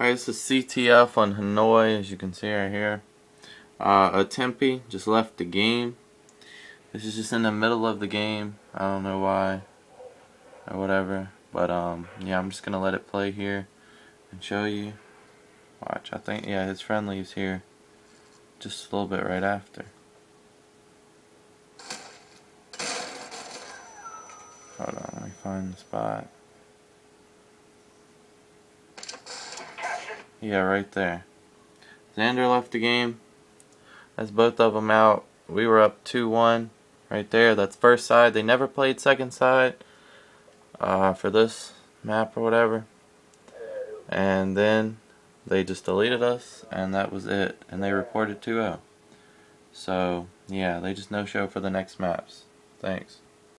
Alright, this is CTF on Hanoi, as you can see right here. Uh, Tempe just left the game. This is just in the middle of the game. I don't know why or whatever. But um, yeah, I'm just gonna let it play here and show you. Watch, I think yeah, his friend leaves here. Just a little bit right after. Hold on, let me find the spot. Yeah, right there. Xander left the game. That's both of them out. We were up 2-1 right there. That's first side. They never played second side uh, for this map or whatever. And then they just deleted us and that was it. And they reported 2-0. So, yeah, they just no-show for the next maps. Thanks.